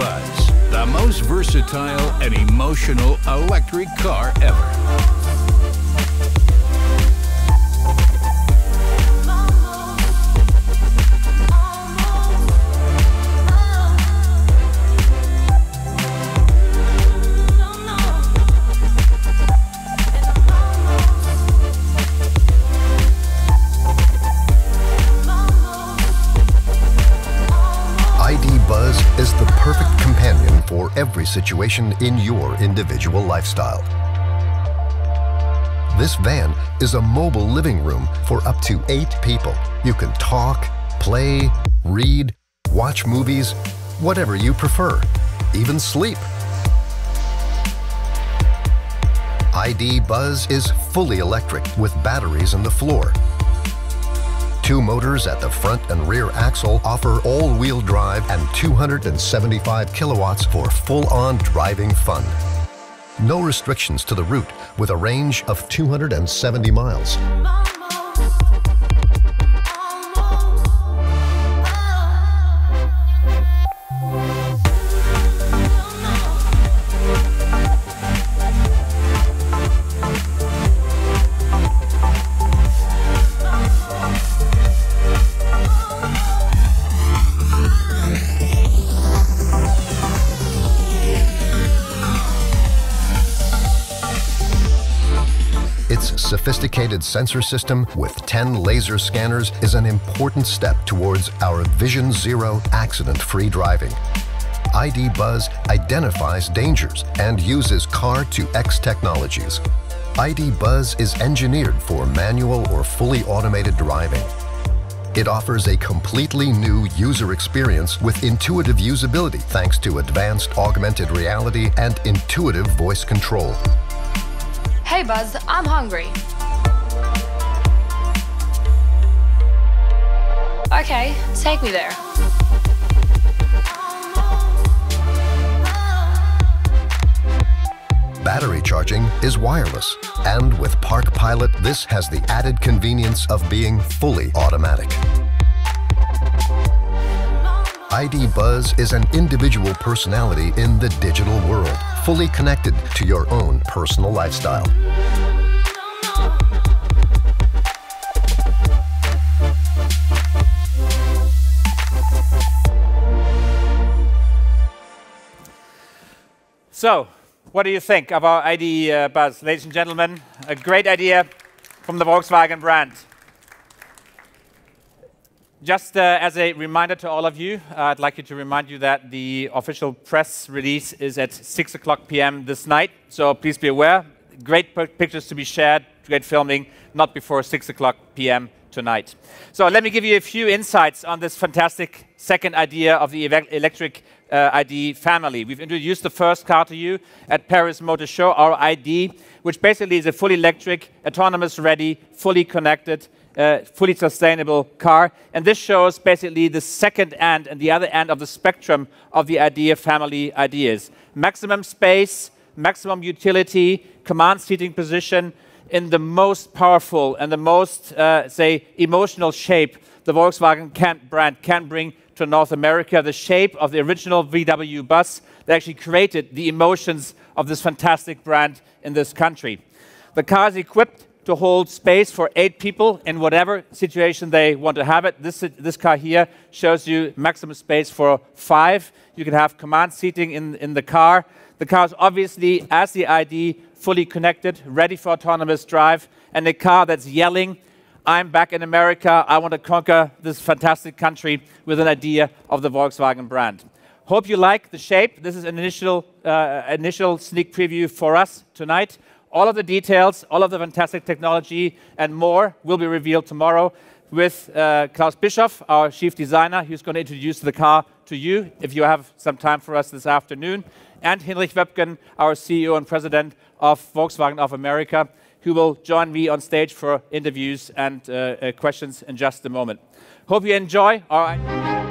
Buzz, the most versatile and emotional electric car ever. Every situation in your individual lifestyle. This van is a mobile living room for up to eight people. You can talk, play, read, watch movies, whatever you prefer, even sleep. ID Buzz is fully electric with batteries in the floor Two motors at the front and rear axle offer all-wheel drive and 275 kilowatts for full-on driving fun. No restrictions to the route with a range of 270 miles. Sophisticated sensor system with 10 laser scanners is an important step towards our Vision Zero accident-free driving. ID Buzz identifies dangers and uses Car2X technologies. ID Buzz is engineered for manual or fully automated driving. It offers a completely new user experience with intuitive usability thanks to advanced augmented reality and intuitive voice control. Hey Buzz, I'm hungry. Okay, take me there. Battery charging is wireless, and with Park Pilot, this has the added convenience of being fully automatic. ID Buzz is an individual personality in the digital world, fully connected to your own personal lifestyle. So, what do you think of our ID uh, Buzz? Ladies and gentlemen, a great idea from the Volkswagen brand. Just uh, as a reminder to all of you, uh, I'd like you to remind you that the official press release is at 6 o'clock p.m. this night, so please be aware. Great pictures to be shared, great filming, not before 6 o'clock p.m. tonight. So let me give you a few insights on this fantastic second idea of the electric uh, ID family. We've introduced the first car to you at Paris Motor Show, our ID, which basically is a fully electric, autonomous ready, fully connected, uh, fully sustainable car. And this shows basically the second end and the other end of the spectrum of the idea family ideas. Maximum space, maximum utility, command seating position in the most powerful and the most, uh, say, emotional shape the Volkswagen brand can bring to North America. The shape of the original VW bus that actually created the emotions of this fantastic brand in this country. The car is equipped to hold space for eight people in whatever situation they want to have it. This, this car here shows you maximum space for five. You can have command seating in, in the car. The car is obviously, as the ID, fully connected, ready for autonomous drive, and a car that's yelling, I'm back in America, I want to conquer this fantastic country with an idea of the Volkswagen brand. Hope you like the shape. This is an initial, uh, initial sneak preview for us tonight. All of the details, all of the fantastic technology, and more will be revealed tomorrow with uh, Klaus Bischoff, our chief designer, who's going to introduce the car to you if you have some time for us this afternoon, and Hinrich Woebcken, our CEO and president of Volkswagen of America, who will join me on stage for interviews and uh, uh, questions in just a moment. Hope you enjoy. All right.